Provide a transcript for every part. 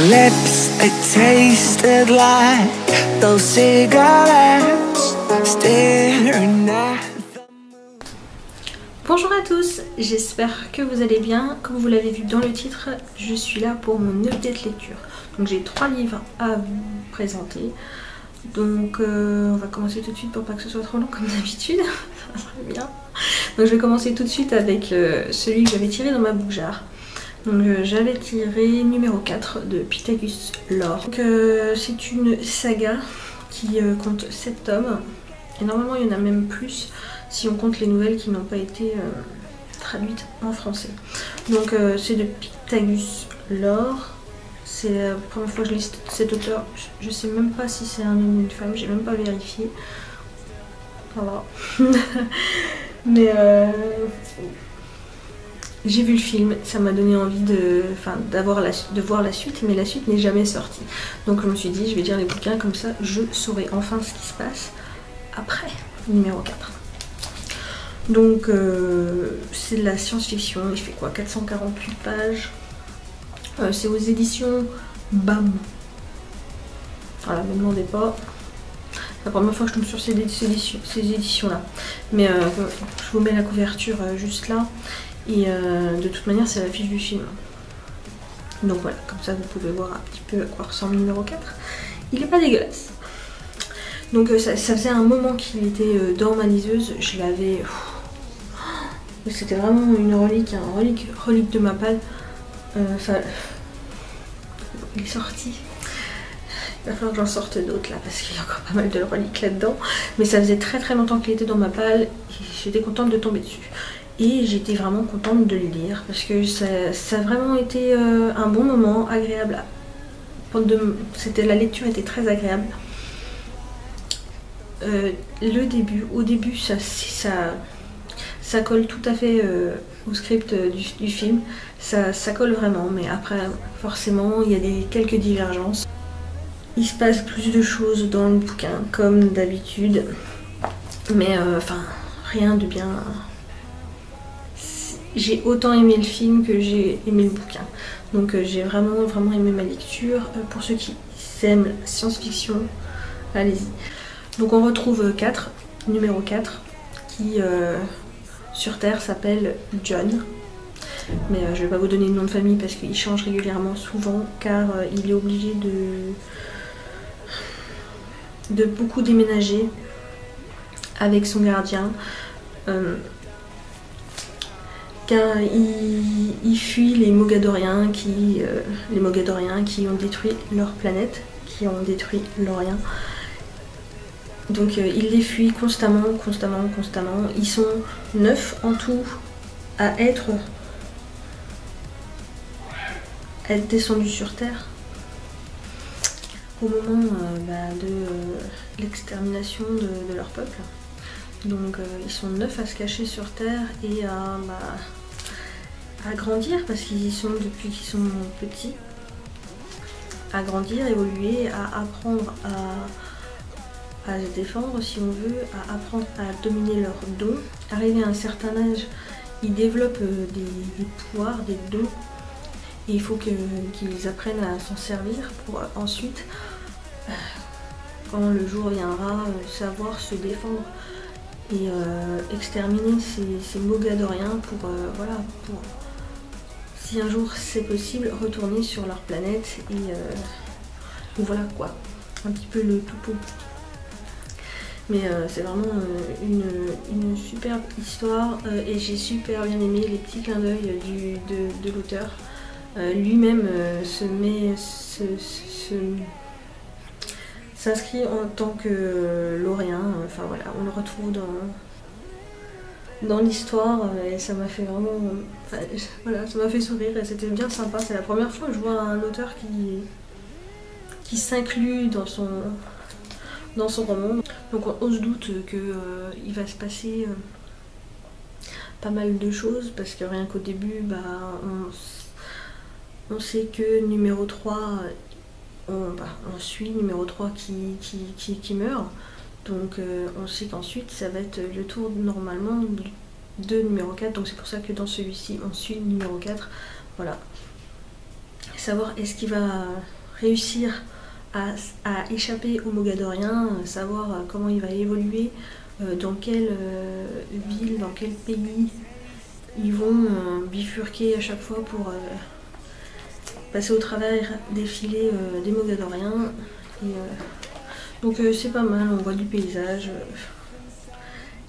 lips, tasted like those cigarettes Bonjour à tous, j'espère que vous allez bien. Comme vous l'avez vu dans le titre, je suis là pour mon update lecture. Donc j'ai trois livres à vous présenter. Donc euh, on va commencer tout de suite pour pas que ce soit trop long comme d'habitude. Ça serait bien. Donc je vais commencer tout de suite avec euh, celui que j'avais tiré dans ma bougeard. Donc euh, j'avais tiré numéro 4 de Pythagus Lore. Donc c'est une saga qui compte 7 tomes. Et normalement il y en a même plus si on compte les nouvelles qui n'ont pas été traduites en français. Donc c'est de Pythagus Lore. C'est la première fois que je lis cet auteur. Je sais même pas si c'est un homme ou une femme, j'ai même pas vérifié. Voilà. Mais euh, j'ai vu le film, ça m'a donné envie de, d'avoir la, de voir la suite, mais la suite n'est jamais sortie. Donc je me suis dit, je vais lire les bouquins, comme ça je saurai enfin ce qui se passe après, numéro 4. Donc euh, c'est de la science-fiction, il fait quoi 448 pages euh, c'est aux éditions BAM. Voilà, ne me demandez pas. C'est la première fois que je tombe sur ces, éditions-là. Mais euh, je vous mets la couverture juste là. Et de toute manière, c'est la fiche du film. Donc voilà, comme ça vous pouvez voir un petit peu à quoi ressemble le numéro 4. Il n'est pas dégueulasse. Donc ça, faisait un moment qu'il était dans ma liseuse. Je l'avais... C'était vraiment une relique, un relique, relique de ma palle. Enfin, il est sorti. Il va falloir que j'en sorte d'autres là parce qu'il y a encore pas mal de reliques là-dedans. Mais ça faisait très très longtemps qu'il était dans ma palle. J'étais contente de tomber dessus. Et j'étais vraiment contente de le lire parce que ça, a vraiment été euh, un bon moment, agréable. C'était la lecture était très agréable. Euh, le début, au début, ça, ça, ça colle tout à fait euh, au script du, film. Ça, ça, colle vraiment, mais après, forcément, il y a des, quelques divergences. Il se passe plus de choses dans le bouquin, comme d'habitude. Mais enfin, rien de bien. J'ai autant aimé le film que j'ai aimé le bouquin. Donc euh, j'ai vraiment, vraiment aimé ma lecture. pour ceux qui aiment la science-fiction, allez-y. Donc on retrouve 4, numéro 4, qui sur Terre s'appelle John. Mais euh, je ne vais pas vous donner le nom de famille parce qu'il change régulièrement souvent car euh, il est obligé de, de beaucoup déménager avec son gardien. Euh, il, fuit les Mogadoriens qui, les Mogadoriens qui ont détruit leur planète, qui ont détruit l'Orient. Donc euh, il les fuit constamment, constamment, constamment. Ils sont neuf en tout à être, être descendus sur Terre au moment euh, bah, de euh, l'extermination de, leur peuple. Donc ils sont neuf à se cacher sur Terre et à, bah, à grandir parce qu'ils y sont depuis qu'ils sont petits. À grandir, évoluer, à apprendre à se défendre si on veut, à apprendre à dominer leurs dons. Arrivé à un certain âge, ils développent euh, des, pouvoirs, des dons. Et il faut qu'ils apprennent à s'en servir pour ensuite, euh, quand le jour viendra, euh, savoir se défendre et exterminer ces, mogadoriens pour, si un jour c'est possible, retourner sur leur planète et voilà quoi, un petit peu le topo. Mais euh, c'est vraiment euh, une, superbe histoire euh, et j'ai super bien aimé les petits clins d'œil de, l'auteur. Lui-même se met, s'inscrit en tant que laurien. Enfin voilà, on le retrouve dans, dans l'histoire et ça m'a fait vraiment voilà ça m'a fait sourire et c'était bien sympa c'est la première fois que je vois un auteur qui qui s'inclut dans son dans son roman. Donc on, se doute qu'il euh, va se passer euh, pas mal de choses parce que rien qu'au début, bah, on, sait que numéro 3, on, bah, on suit numéro 3 qui, qui, qui, meurt. Donc euh, on sait qu'ensuite ça va être le tour normalement de numéro 4. Donc c'est pour ça que dans celui-ci on suit numéro 4. Voilà. savoir est-ce qu'il va réussir à, échapper aux Mogadoriens, savoir comment il va évoluer, dans quelle ville, dans quel pays ils vont bifurquer à chaque fois pour passer au travers des filets des Mogadoriens. Donc c'est pas mal, on voit du paysage.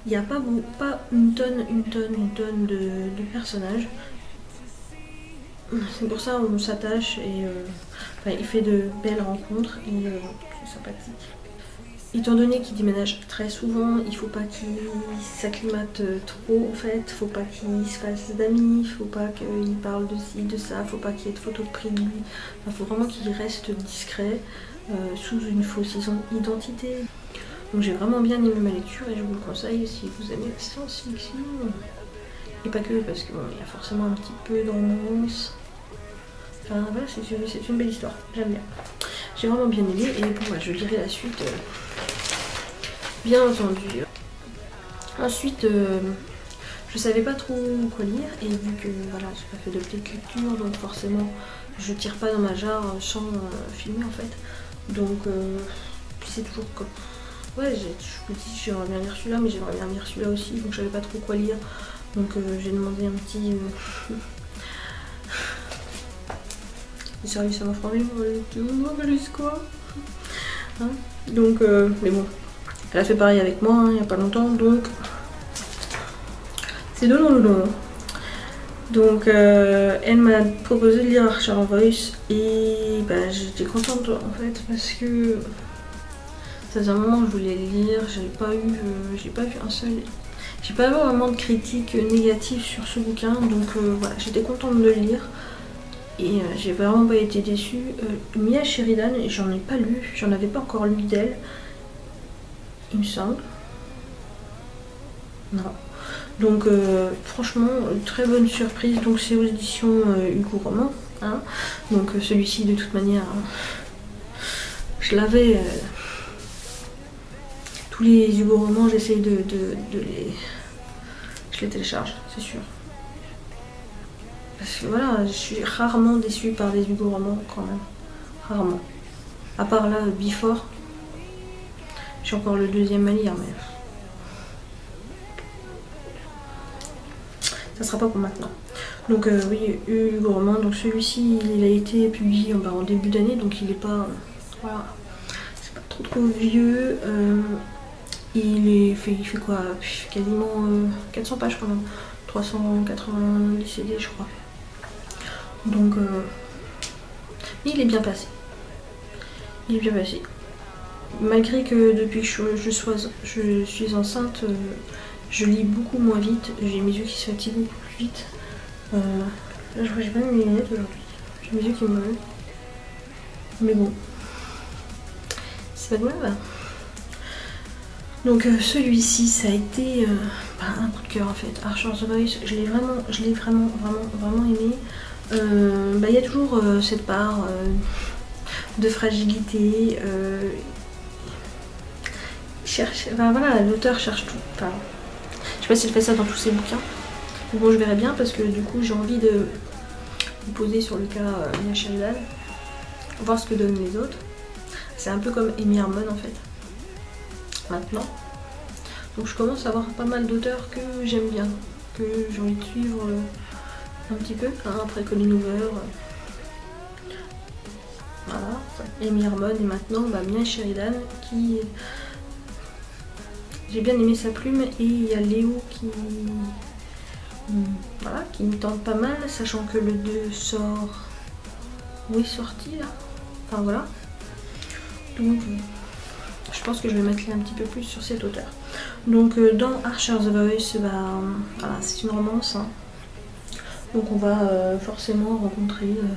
Il n'y a pas, pas une tonne, une tonne, une tonne de, personnages. C'est pour ça qu'on s'attache et euh, il fait de belles rencontres euh, c'est sympathique. Étant donné qu'il déménage très souvent, il faut pas qu'il s'acclimate trop en fait, faut pas qu'il se fasse d'amis, faut pas qu'il parle de ci, de ça, faut pas qu'il y ait de photos de lui. Il faut vraiment qu'il reste discret, euh, sous une fausse identité. Donc j'ai vraiment bien aimé ma lecture et je vous le conseille si vous aimez la science-fiction. Et pas que, parce qu'il y a forcément un petit peu d'ambiance. Enfin voilà, c'est une, belle histoire, j'aime bien. J'ai vraiment bien aimé et bon, bah, je lirai la suite, euh, bien entendu. Ensuite, euh, je savais pas trop quoi lire et vu que voilà, j'ai pas fait de petite lecture, donc forcément je tire pas dans ma jarre sans euh, filmer en fait. Donc c'est toujours comme ouais, je me dis j'aimerais bien lire celui-là, mais j'aimerais bien lire celui-là aussi, donc je savais pas trop quoi lire. Donc euh, j'ai demandé un petit euh, service à ma famille la quoi. Hein? Donc, euh, mais bon, elle a fait pareil avec moi hein, il n'y a pas longtemps, donc c'est de long, long. Donc elle m'a proposé de lire Archer Voice et bah, j'étais contente en fait parce que c'est un moment où je voulais lire, j'ai pas eu, euh, j'ai pas un seul, j'ai pas eu vraiment de critiques négatives sur ce bouquin, donc euh, voilà, j'étais contente de le lire et euh, j'ai vraiment pas été déçue. Mia Sheridan, j'en ai pas lu, j'en avais pas encore lu d'elle, il me semble. Non. Donc franchement, très bonne surprise. Donc c'est aux éditions Hugo Roman. Hein. Donc celui-ci de toute manière, je l'avais les Hugo romans, j'essaye de, les. Je les télécharge, c'est sûr. Parce que voilà, je suis rarement déçue par des Hugo romans quand même. Rarement. À part là, Before. J'ai encore le deuxième à lire, mais. Ça sera pas pour maintenant. Donc euh, oui, Hugo Roman, donc celui-ci il a été publié bah, en début d'année, donc il est pas. voilà. C'est pas trop trop vieux. Euh, il, est fait, il fait quoi Quasiment 400 euh, pages quand même. 390 CD je crois. Donc il est bien passé. Il est bien passé. Malgré que depuis que je, sois, je suis enceinte, je lis beaucoup moins vite. J'ai mes yeux qui se fatiguent beaucoup plus vite. là je vois j'ai pas mes lunettes aujourd'hui. J'ai mes yeux qui me Mais bon. C'est pas grave. Donc euh, celui-ci, ça a été euh, bah, un coup de cœur en fait. Archer's Voice, je l'ai vraiment, je l'ai vraiment, vraiment, vraiment aimé. Euh, bah, il y a toujours cette part de fragilité. cherche, voilà, l'auteur cherche tout. Sais pas si elle fait ça dans tous ses bouquins. Bon, je verrai bien parce que du coup, j'ai envie de me poser sur le cas Mia Sheridan, voir ce que donnent les autres. C'est un peu comme Amy Harmon en fait maintenant. Donc je commence à avoir pas mal d'auteurs que j'aime bien, que j'ai envie de suivre euh, un petit peu, hein, après Colin Hoover. Euh, voilà, Amy Harmon et maintenant bah, Mia Sheridan qui... J'ai bien aimé sa plume et il y a Léo qui... Hmm, voilà, qui me tente pas mal, sachant que le 2 sort... Où est sorti là? Enfin voilà. Donc je pense que je vais mettre un petit peu plus sur cette hauteur. Donc euh, dans Archer's Voice, bah, voilà, c'est une romance. Hein. Donc on va euh, forcément rencontrer euh,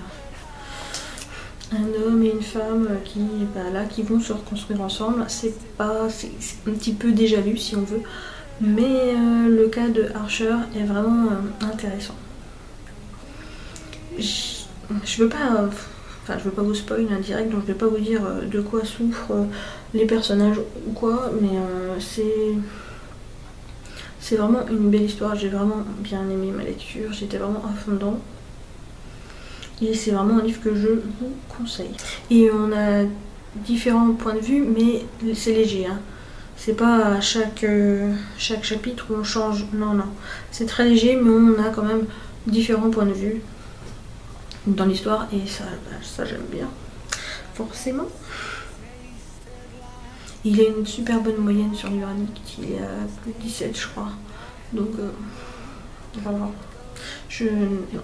un homme et une femme qui, bah, qui vont se reconstruire ensemble. C'est pas, c'est un petit peu déjà vu si on veut, mais le cas de Archer est vraiment intéressant. Je, je veux pas Enfin, je veux vous spoiler un direct, donc je vais pas vous dire euh, de quoi souffrent euh, les personnages ou quoi, mais euh, c'est. C'est vraiment une belle histoire, j'ai vraiment bien aimé ma lecture, j'étais vraiment à fond dedans. Et c'est vraiment un livre que je vous conseille. Et on a différents points de vue, mais c'est léger. Hein. C'est pas à chaque, euh, chaque chapitre où on change. Non, non. C'est très léger, mais on a quand même différents points de vue dans l'histoire. Et ça, bah, ça j'aime bien. Forcément. Il a une super bonne moyenne sur l'uranique. Il est à plus de 17, je crois. Donc, euh, voilà. Je,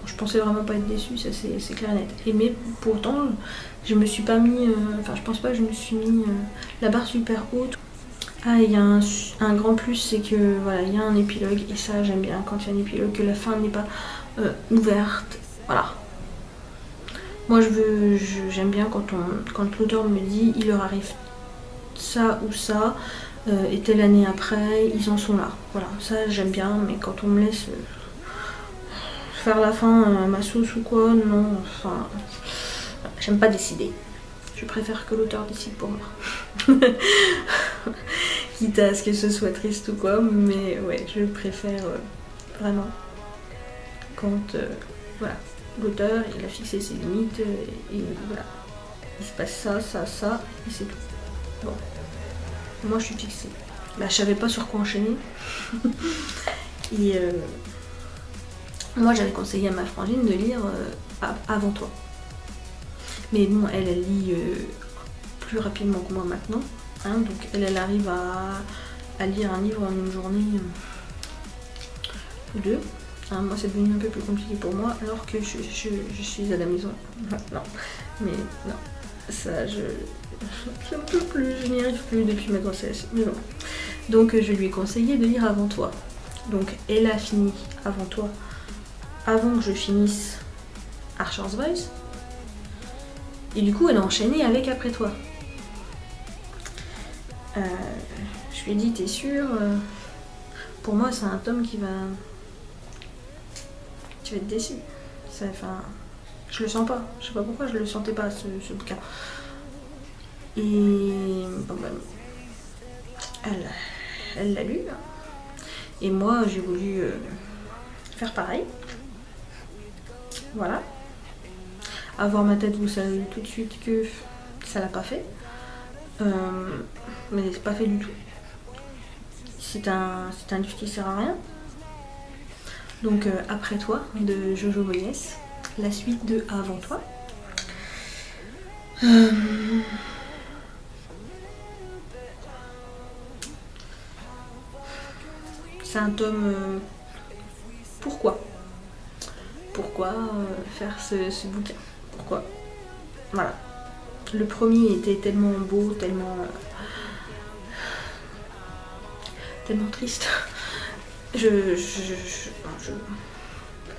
je pensais vraiment pas être déçue, ça c'est clair et net. Et mais pourtant, je me suis pas mis. Euh, enfin, je pense pas que je me suis mis euh, la barre super haute. Ah, il y a un, grand plus, c'est que voilà, il y a un épilogue, et ça j'aime bien quand il y a un épilogue, que la fin n'est pas ouverte. Voilà. Moi, je veux, j'aime bien quand, quand l'auteur me dit il leur arrive ça ou ça, euh, et telle année après, ils en sont là. Voilà, ça j'aime bien, mais quand on me laisse euh, faire la fin à ma sauce ou quoi, non, enfin, j'aime pas décider. Je préfère que l'auteur décide pour moi. Quitte à ce que ce soit triste ou quoi, mais ouais, je préfère euh, vraiment quand voilà, l'auteur il a fixé ses limites et voilà, il se passe ça, ça, ça, et c'est tout. Bon. Moi, je suis fixée. Bah, je savais pas sur quoi enchaîner. Et euh, moi, j'avais conseillé à ma frangine de lire euh, Avant toi. Mais bon, elle, elle lit euh, plus rapidement que moi maintenant. Hein. donc, elle, elle arrive à, lire un livre en une journée ou deux. Hein. moi, c'est devenu un peu plus compliqué pour moi, alors que je, je suis à la maison maintenant. Mais non, ça, je, je ne peux plus, je n'y arrive plus depuis ma grossesse. Mais bon. Donc je lui ai conseillé de lire avant toi. Donc elle a fini avant toi, avant que je finisse Archer's Voice. Et du coup elle a enchaîné avec Après toi. Euh, je lui ai dit, t'es sûr euh, Pour moi c'est un tome qui va... Tu vas être déçu. Enfin, je le sens pas. Je sais pas pourquoi je le sentais pas ce, bouquin. Et ben, elle l'a lu. Et moi, j'ai voulu euh, faire pareil. Voilà. Avoir ma tête, vous savez tout de suite que ça l'a pas fait. Euh, mais c'est pas fait du tout. C'est un, c'est un livre qui sert à rien. Donc euh, après toi de Jojo Moyes, la suite de Avant toi. C'est un tome. Euh, faire ce, bouquin Pourquoi Voilà. Le premier était tellement beau, tellement. Euh, tellement triste. Je. je,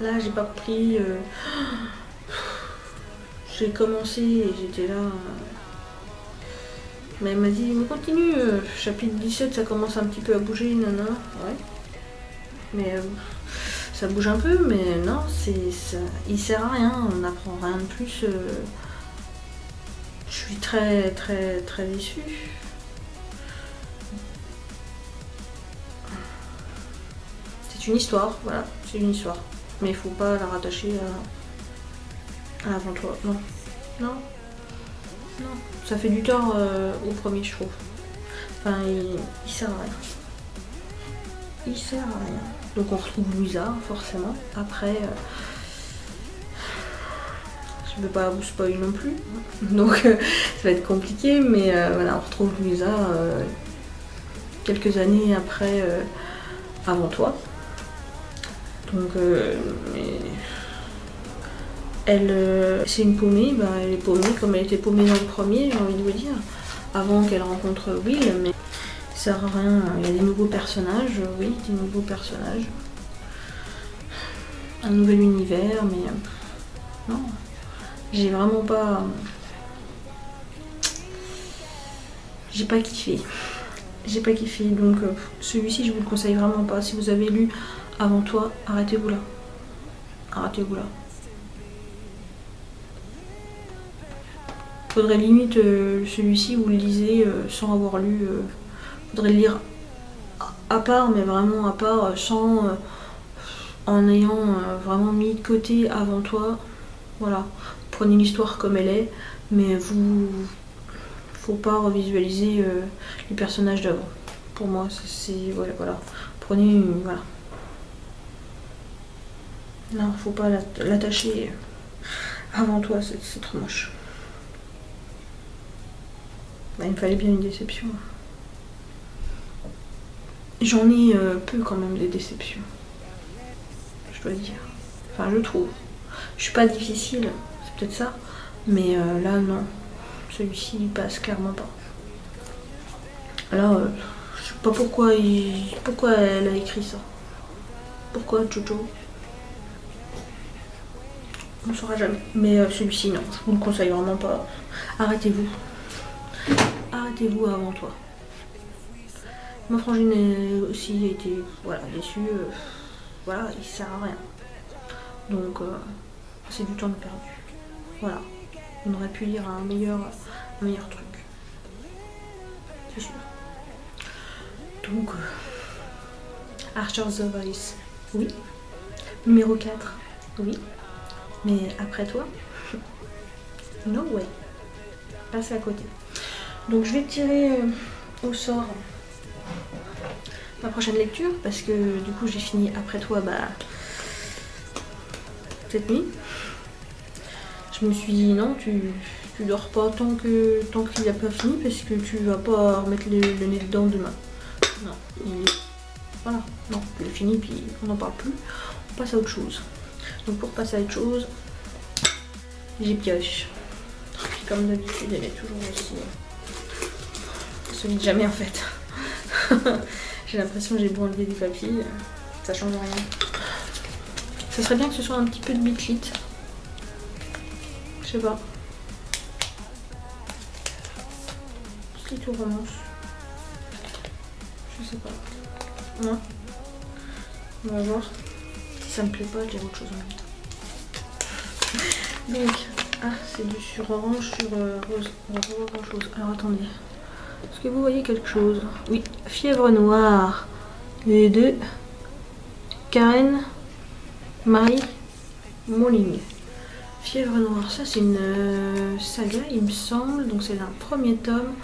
là, j'ai pas compris. j'ai commencé et j'étais là. Mais elle m'a dit, continue, chapitre 17, ça commence un petit peu à bouger, nana. Ouais mais euh, ça bouge un peu, mais non, c'est ça, il sert à rien, on n'apprend rien de plus. Euh. je suis très très très déçue. C'est une histoire, voilà, c'est une histoire. Mais il faut pas la rattacher à, avant-toi. Non. Non. Non. Ça fait du tort euh, au premier, je trouve. Enfin, il sert à rien. Il sert à rien. Donc on retrouve Louisa, forcément. Après, euh, je ne veux pas vous spoiler non plus. Donc euh, ça va être compliqué, mais euh, voilà, on retrouve Louisa quelques années après avant toi. Donc elle c'est une paumée, bah, elle est paumée comme elle était paumée dans le premier, j'ai envie de vous dire, avant qu'elle rencontre Will, mais sert à rien. Il y a des nouveaux personnages, oui, des nouveaux personnages. Un nouvel univers, mais euh, non. J'ai vraiment pas. J'ai pas kiffé. J'ai pas kiffé. Donc euh, celui-ci, je vous le conseille vraiment pas. Si vous avez lu avant toi, arrêtez-vous là. Arrêtez-vous là. Faudrait limite euh, celui-ci, vous le lisez sans avoir lu faudrait le lire à part, mais vraiment à part, sans. Euh, en ayant euh, vraiment mis de côté avant toi. Voilà, prenez l'histoire comme elle est, mais vous, faut pas revisualiser euh, les personnages d'avant. Pour moi, c'est voilà, voilà. Prenez voilà. Non, faut pas l'attacher avant toi, c'est trop moche. Bah, il me fallait bien une déception. J'en ai euh, peu quand même des déceptions. Je dois dire. Enfin, je trouve. Je suis pas difficile, c'est peut-être ça. Mais euh, là, non. Celui-ci, il passe clairement pas. Alors, euh, je sais pas pourquoi, il... pourquoi elle a écrit ça. Pourquoi Jojo? On ne saura jamais. Mais celui-ci, non. Je vous le conseille vraiment pas. Arrêtez-vous. Arrêtez-vous avant toi. Ma frangine aussi a été voilà, déçue. Euh, voilà, il sert à rien. Donc euh, c'est du temps de perdu. Voilà. On aurait pu lire un meilleur, meilleur truc. C'est sûr. Donc euh, Archer the Voice, oui. Numéro 4, oui. Mais après toi, no way. Passe à côté. Donc je vais tirer au sort ma prochaine lecture parce que du coup j'ai fini après toi bah cette nuit. Je me suis dit non tu, dors pas tant que tant qu'il n'a pas fini parce que tu vas pas remettre le, nez dedans demain. Non, voilà, non, il est fini puis on n'en parle plus. On passe à autre chose. Donc pour passer à autre chose, j'ai pioche. Comme d'habitude elle est toujours aussi euh, solide jamais en fait. J'ai l'impression que j'ai beau enlever des papiers, ça change rien. Ça serait bien que ce soit un petit peu de bitlit. Je sais pas. Petit ou romance. Je sais pas. Non. On va voir. Si ça me plaît pas, dirai autre chose en même temps. Donc, ah, c'est du sur orange, sur euh, rose. On va voir grand chose. Alors attendez. Est-ce que vous voyez quelque chose? Oui, Fièvre Noire. Les deux. Karen, Marie, Molling. Fièvre Noire, ça c'est une euh, saga, il me semble. Donc c'est un premier tome.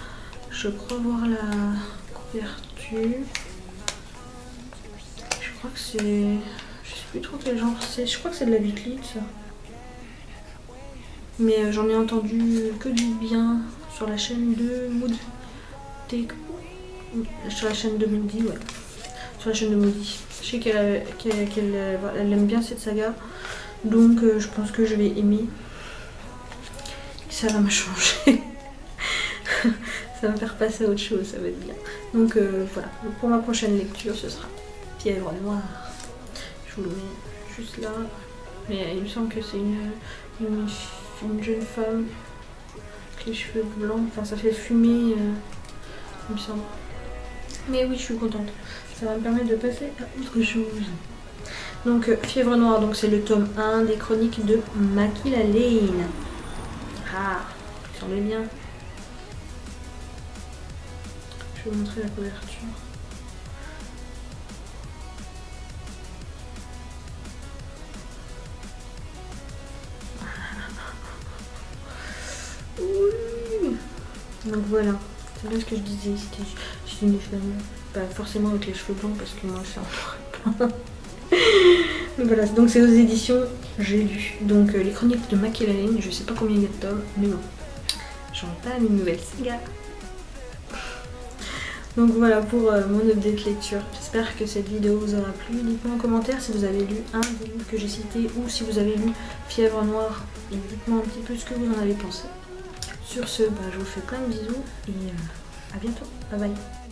Je crois voir la couverture. Je crois que c'est... Je sais plus trop quel genre c'est. Je crois que c'est de la bitlite, ça. Mais euh, j'en ai entendu que du bien sur la chaîne de Sur la chaîne de Moody, ouais. Sur la chaîne de Moody. Je sais qu'elle aime bien cette saga. Donc euh, je pense que je vais aimer. Ça va me changer. ça va me faire passer à autre chose, ça va être bien. Donc euh, voilà, pour ma prochaine lecture, ce sera Fièvre Noire. Je vous le mets juste là. Mais il me semble que c'est une, une, jeune femme avec les cheveux blancs. Enfin, ça fait fumer. Euh, il me semble. Mais oui, je suis contente. Ça va me permettre de passer à autre chose. Donc, euh, Fièvre Noire, donc c'est le tome 1 des chroniques de Makila Lane. Ah, ça semblait bien. Je vais vous montrer la couverture. Donc voilà. Ce que je disais, c'était une femme, pas forcément avec les cheveux blancs parce que moi c'est en voilà, donc c'est aux éditions J'ai lu. Donc euh, les chroniques de Machiavelli, je sais pas combien il y a de tomes, mais bon, j'entame une nouvelle saga. Donc voilà pour euh, mon update lecture. J'espère que cette vidéo vous aura plu. Dites-moi en commentaire si vous avez lu un des livres que j'ai cités ou si vous avez lu Fièvre Noire. Dites-moi un petit peu ce que vous en avez pensé. Sur ce, bah, je vous fais plein de bisous et euh, à bientôt. Bye bye.